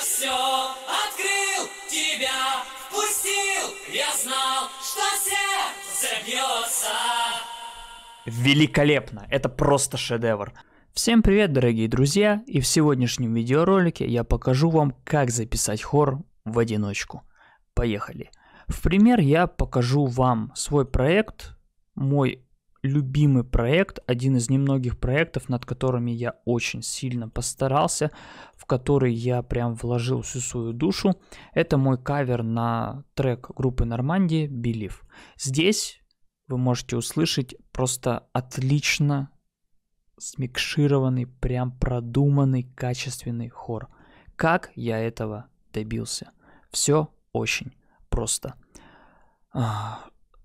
Все открыл, тебя впустил, я знал, что сердце бьется. Великолепно! Это просто шедевр. Всем привет, дорогие друзья, и в сегодняшнем видеоролике я покажу вам, как записать хор в одиночку. Поехали! В пример я покажу вам свой проект, мой любимый проект, один из немногих проектов, над которыми я очень сильно постарался, в который я прям вложил всю свою душу. Это мой кавер на трек группы Нормандии Believe. Здесь вы можете услышать просто отлично смикшированный, прям продуманный, качественный хор. Как я этого добился? Все очень просто.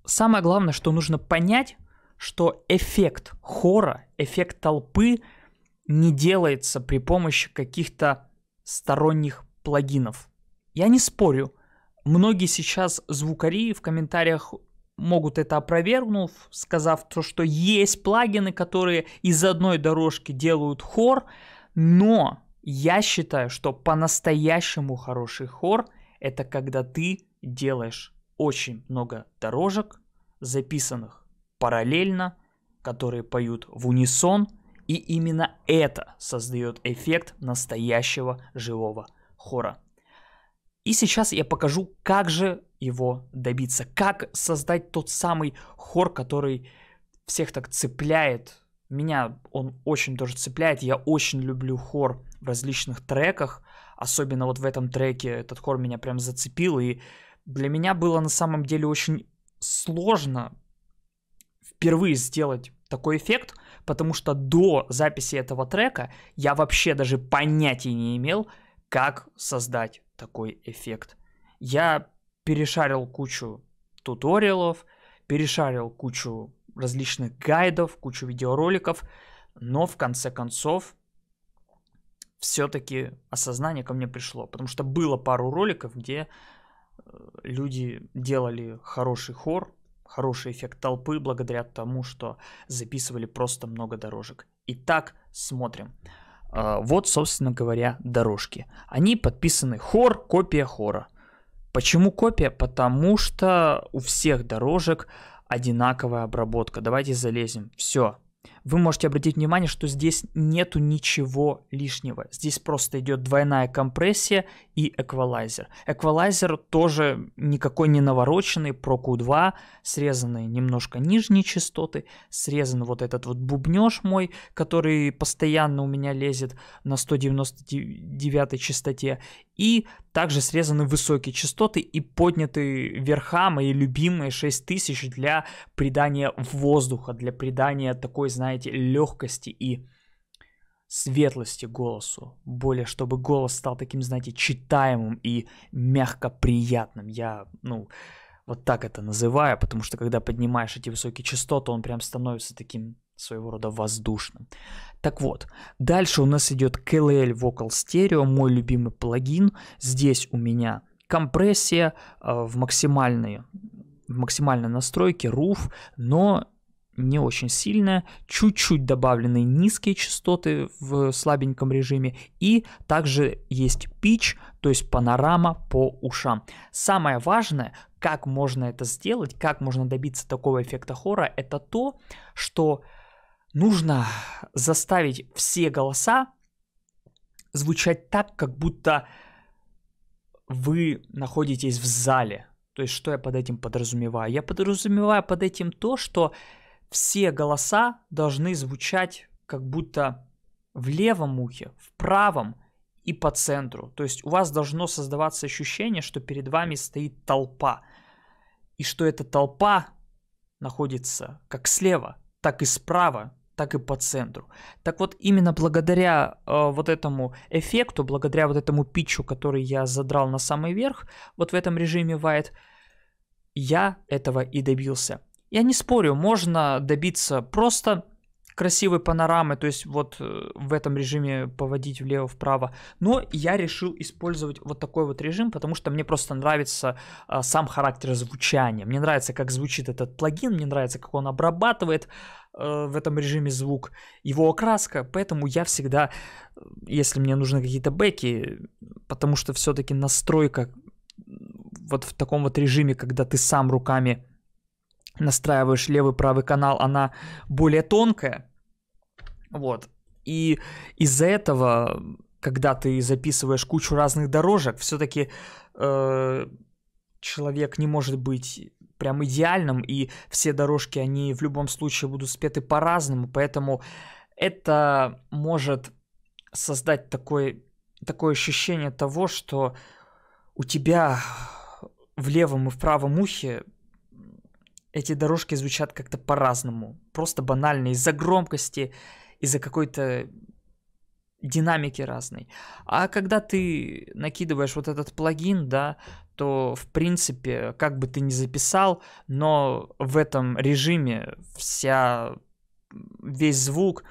Самое главное, что нужно понять, что эффект хора, эффект толпы не делается при помощи каких-то сторонних плагинов. Я не спорю, многие сейчас звукари в комментариях могут это опровергнув, сказав то, что есть плагины, которые из одной дорожки делают хор, но я считаю, что по-настоящему хороший хор это когда ты делаешь очень много дорожек, записанных параллельно, которые поют в унисон, и именно это создает эффект настоящего живого хора. И сейчас я покажу, как же его добиться, как создать тот самый хор, который всех так цепляет. Меня он очень тоже цепляет, я очень люблю хор в различных треках, особенно вот в этом треке этот хор меня прям зацепил, и для меня было на самом деле очень сложно впервые сделать такой эффект, потому что до записи этого трека я вообще даже понятия не имел, как создать такой эффект. Я перешарил кучу туториалов, перешарил кучу различных гайдов, кучу видеороликов, но в конце концов все-таки осознание ко мне пришло, потому что было пару роликов, где э, люди делали хороший хор, хороший эффект толпы благодаря тому, что записывали просто много дорожек. Итак, смотрим. А, вот, собственно говоря, дорожки. Они подписаны хор, копия хора. Почему копия? Потому что у всех дорожек одинаковая обработка. Давайте залезем. Все, вы можете обратить внимание, что здесь нету ничего лишнего. Здесь просто идет двойная компрессия и эквалайзер. Эквалайзер тоже никакой не навороченный, Pro Q2, срезанные немножко нижние частоты, срезан вот этот вот бубнеж мой, который постоянно у меня лезет на 199 частоте, и также срезаны высокие частоты и подняты верха мои любимые 6000 для придания воздуха, для придания такой, знаете, легкости и светлости голосу, более чтобы голос стал таким, знаете, читаемым и мягко приятным. Я, ну, вот так это называю, потому что когда поднимаешь эти высокие частоты, он прям становится таким своего рода воздушным. Так вот, дальше у нас идет KLL Vocal Stereo, мой любимый плагин. Здесь у меня компрессия э, в максимальной, в максимальной настройке, RUF, но не очень сильная, чуть-чуть добавлены низкие частоты в слабеньком режиме, и также есть pitch, то есть панорама по ушам. Самое важное, как можно это сделать, как можно добиться такого эффекта хора, это то, что нужно заставить все голоса звучать так, как будто вы находитесь в зале. То есть, что я под этим подразумеваю? Я подразумеваю под этим то, что все голоса должны звучать как будто в левом ухе, в правом и по центру. То есть у вас должно создаваться ощущение, что перед вами стоит толпа. И что эта толпа находится как слева, так и справа, так и по центру. Так вот, именно благодаря э, вот этому эффекту, благодаря вот этому питчу, который я задрал на самый верх, вот в этом режиме White, я этого и добился. Я не спорю, можно добиться просто красивой панорамы, то есть вот э, в этом режиме поводить влево-вправо. Но я решил использовать вот такой вот режим, потому что мне просто нравится а, сам характер звучания. Мне нравится, как звучит этот плагин, мне нравится, как он обрабатывает а, в этом режиме звук, его окраска, поэтому я всегда, если мне нужны какие-то бэки, потому что все-таки настройка вот в таком вот режиме, когда ты сам руками настраиваешь левый правый канал, она более тонкая. Вот. И из-за этого, когда ты записываешь кучу разных дорожек, все-таки э, человек не может быть прям идеальным, и все дорожки, они в любом случае будут спеты по-разному, поэтому это может создать такой, такое ощущение того, что у тебя в левом и в правом ухе эти дорожки звучат как-то по-разному. Просто банально из-за громкости, из-за какой-то динамики разной. А когда ты накидываешь вот этот плагин, да, то в принципе, как бы ты ни записал, но в этом режиме вся весь звук,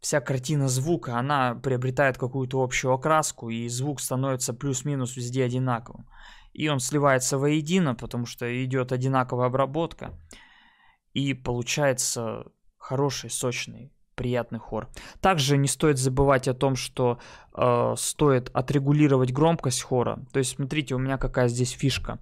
вся картина звука, она приобретает какую-то общую окраску, и звук становится плюс-минус везде одинаковым и он сливается воедино, потому что идет одинаковая обработка, и получается хороший, сочный, приятный хор. Также не стоит забывать о том, что э, стоит отрегулировать громкость хора. То есть, смотрите, у меня какая здесь фишка.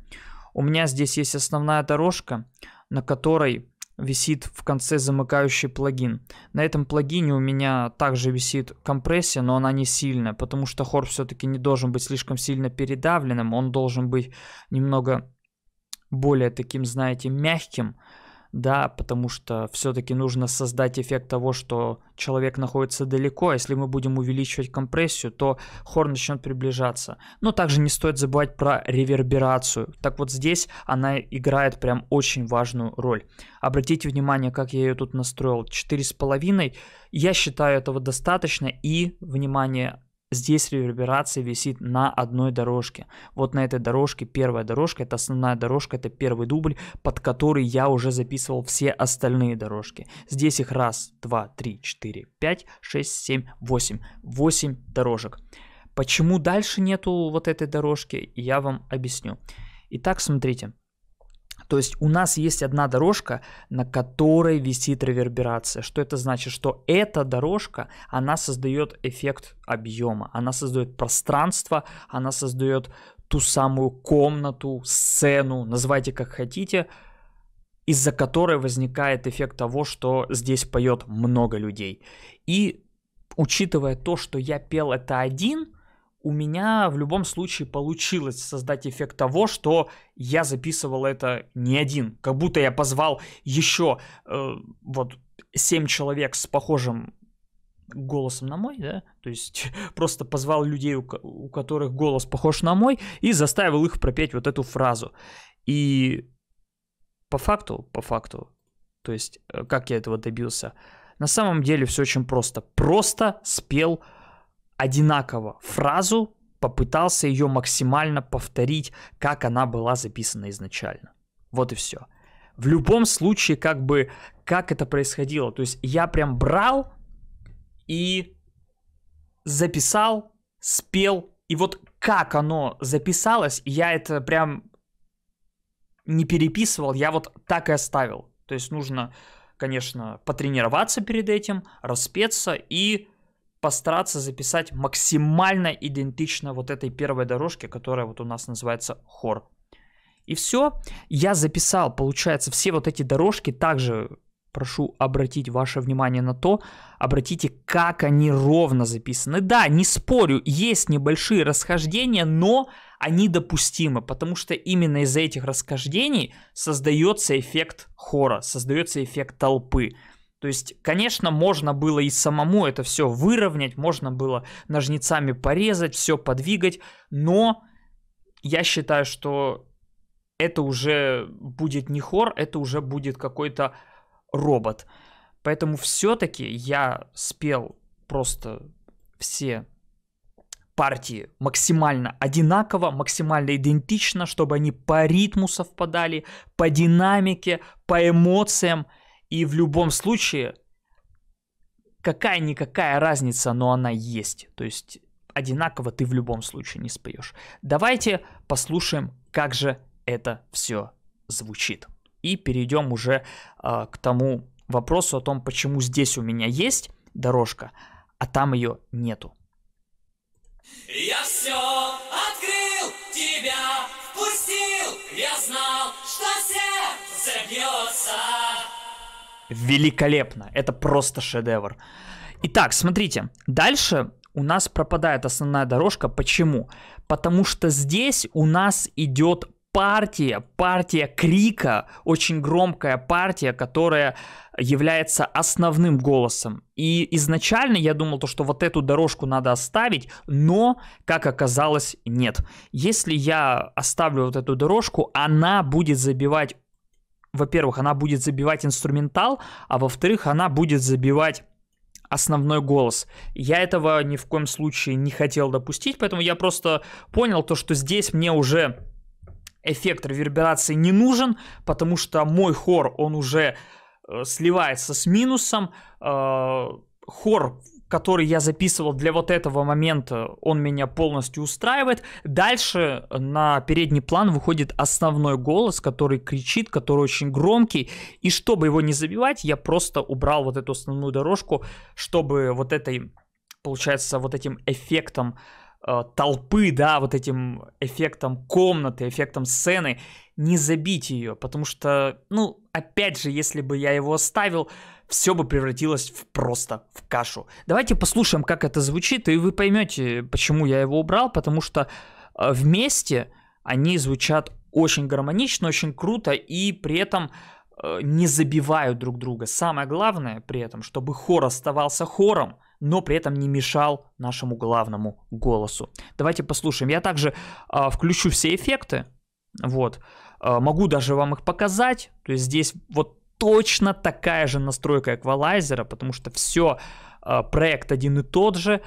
У меня здесь есть основная дорожка, на которой висит в конце замыкающий плагин. На этом плагине у меня также висит компрессия, но она не сильная, потому что хор все-таки не должен быть слишком сильно передавленным, он должен быть немного более таким, знаете, мягким, да, потому что все-таки нужно создать эффект того, что человек находится далеко, если мы будем увеличивать компрессию, то хор начнет приближаться. Но также не стоит забывать про реверберацию. Так вот здесь она играет прям очень важную роль. Обратите внимание, как я ее тут настроил. 4,5. Я считаю этого достаточно и, внимание, Здесь реверберация висит на одной дорожке. Вот на этой дорожке, первая дорожка, это основная дорожка, это первый дубль, под который я уже записывал все остальные дорожки. Здесь их раз, два, три, четыре, пять, шесть, семь, восемь. Восемь дорожек. Почему дальше нету вот этой дорожки, я вам объясню. Итак, смотрите. То есть у нас есть одна дорожка, на которой висит реверберация. Что это значит? Что эта дорожка, она создает эффект объема, она создает пространство, она создает ту самую комнату, сцену, называйте как хотите, из-за которой возникает эффект того, что здесь поет много людей. И учитывая то, что я пел это один, у меня в любом случае получилось создать эффект того, что я записывал это не один. Как будто я позвал еще э, вот семь человек с похожим голосом на мой, да, то есть просто позвал людей, у, у которых голос похож на мой, и заставил их пропеть вот эту фразу. И по факту, по факту, то есть э, как я этого добился, на самом деле все очень просто. Просто спел одинаково фразу, попытался ее максимально повторить, как она была записана изначально. Вот и все. В любом случае, как бы, как это происходило. То есть я прям брал и записал, спел, и вот как оно записалось, я это прям не переписывал, я вот так и оставил. То есть нужно, конечно, потренироваться перед этим, распеться и постараться записать максимально идентично вот этой первой дорожке, которая вот у нас называется хор. И все, я записал, получается, все вот эти дорожки. Также прошу обратить ваше внимание на то, обратите, как они ровно записаны. Да, не спорю, есть небольшие расхождения, но они допустимы, потому что именно из-за этих расхождений создается эффект хора, создается эффект толпы. То есть, конечно, можно было и самому это все выровнять, можно было ножницами порезать, все подвигать, но я считаю, что это уже будет не хор, это уже будет какой-то робот. Поэтому все-таки я спел просто все партии максимально одинаково, максимально идентично, чтобы они по ритму совпадали, по динамике, по эмоциям – и в любом случае, какая-никакая разница, но она есть. То есть одинаково ты в любом случае не споешь. Давайте послушаем, как же это все звучит. И перейдем уже э, к тому вопросу о том, почему здесь у меня есть дорожка, а там ее нету. Я все открыл тебя, впустил, я знал, что сердце бьется великолепно. Это просто шедевр. Итак, смотрите, дальше у нас пропадает основная дорожка. Почему? Потому что здесь у нас идет партия, партия крика, очень громкая партия, которая является основным голосом. И изначально я думал, то, что вот эту дорожку надо оставить, но, как оказалось, нет. Если я оставлю вот эту дорожку, она будет забивать, во-первых, она будет забивать инструментал, а во-вторых, она будет забивать основной голос. Я этого ни в коем случае не хотел допустить, поэтому я просто понял то, что здесь мне уже эффект реверберации не нужен, потому что мой хор, он уже э, сливается с минусом. Э, хор, который я записывал для вот этого момента, он меня полностью устраивает. Дальше на передний план выходит основной голос, который кричит, который очень громкий. И чтобы его не забивать, я просто убрал вот эту основную дорожку, чтобы вот этой, получается, вот этим эффектом Э, толпы, да, вот этим эффектом комнаты, эффектом сцены, не забить ее, потому что, ну, опять же, если бы я его оставил, все бы превратилось в просто в кашу. Давайте послушаем, как это звучит, и вы поймете, почему я его убрал, потому что э, вместе они звучат очень гармонично, очень круто, и при этом э, не забивают друг друга. Самое главное при этом, чтобы хор оставался хором, но при этом не мешал нашему главному голосу. Давайте послушаем. Я также э, включу все эффекты. Вот. Э, могу даже вам их показать. То есть здесь вот точно такая же настройка эквалайзера, потому что все, э, проект один и тот же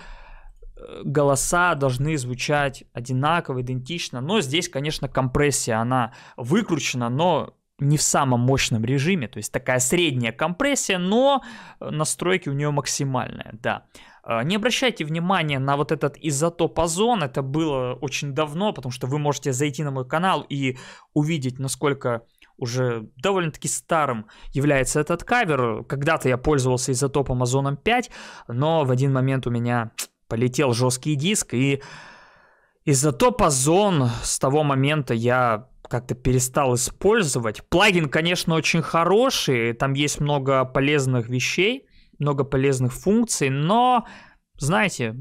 голоса должны звучать одинаково, идентично. Но здесь, конечно, компрессия, она выкручена, но не в самом мощном режиме, то есть такая средняя компрессия, но настройки у нее максимальные, да. А, не обращайте внимания на вот этот изотоп озон, это было очень давно, потому что вы можете зайти на мой канал и увидеть, насколько уже довольно-таки старым является этот кавер. Когда-то я пользовался изотопом озоном 5, но в один момент у меня полетел жесткий диск, и изотоп озон с того момента я как-то перестал использовать. Плагин, конечно, очень хороший, там есть много полезных вещей, много полезных функций, но, знаете,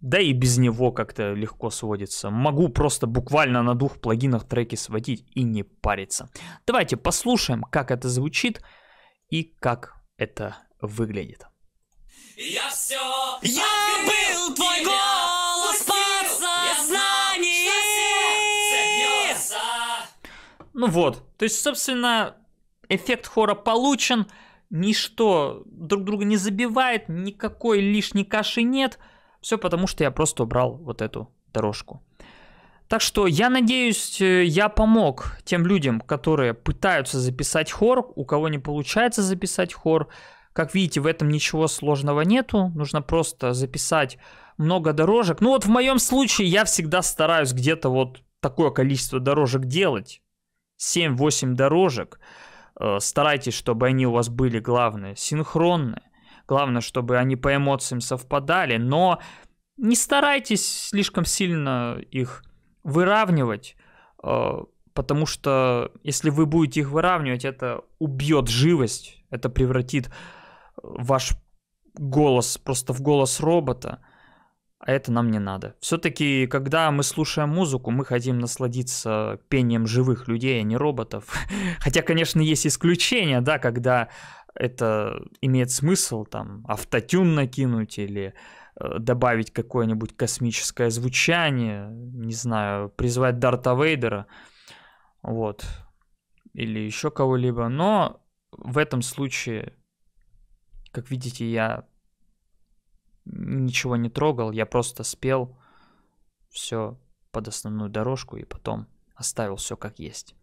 да и без него как-то легко сводится. Могу просто буквально на двух плагинах треки сводить и не париться. Давайте послушаем, как это звучит и как это выглядит. Я все, я был твой голос подсознания. Ну вот, то есть, собственно, эффект хора получен, ничто друг друга не забивает, никакой лишней каши нет. Все потому, что я просто убрал вот эту дорожку. Так что я надеюсь, э, я помог тем людям, которые пытаются записать хор, у кого не получается записать хор. Как видите, в этом ничего сложного нету. Нужно просто записать много дорожек. Ну вот в моем случае я всегда стараюсь где-то вот такое количество дорожек делать. 7-8 дорожек. Э, старайтесь, чтобы они у вас были, главное, синхронные. Главное, чтобы они по эмоциям совпадали, но не старайтесь слишком сильно их выравнивать, э, потому что если вы будете их выравнивать, это убьет живость, это превратит ваш голос просто в голос робота а это нам не надо. Все-таки, когда мы слушаем музыку, мы хотим насладиться пением живых людей, а не роботов. Хотя, конечно, есть исключения, да, когда это имеет смысл, там, автотюн накинуть или э, добавить какое-нибудь космическое звучание, не знаю, призвать Дарта Вейдера, вот, или еще кого-либо. Но в этом случае, как видите, я ничего не трогал, я просто спел все под основную дорожку и потом оставил все как есть.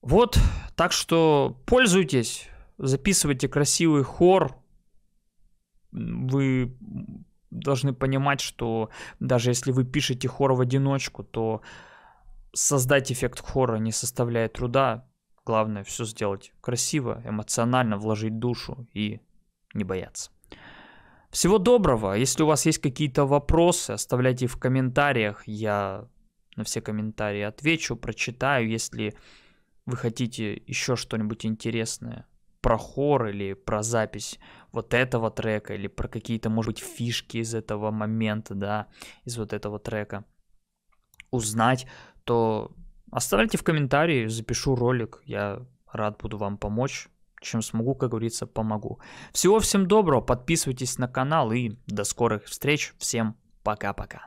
Вот, так что пользуйтесь, записывайте красивый хор. Вы должны понимать, что даже если вы пишете хор в одиночку, то создать эффект хора не составляет труда. Главное все сделать красиво, эмоционально, вложить душу и не бояться. Всего доброго. Если у вас есть какие-то вопросы, оставляйте в комментариях. Я на все комментарии отвечу, прочитаю. Если вы хотите еще что-нибудь интересное про хор или про запись вот этого трека, или про какие-то, может быть, фишки из этого момента, да, из вот этого трека узнать, то оставляйте в комментарии, запишу ролик, я рад буду вам помочь. Чем смогу, как говорится, помогу. Всего всем доброго, подписывайтесь на канал и до скорых встреч. Всем пока-пока.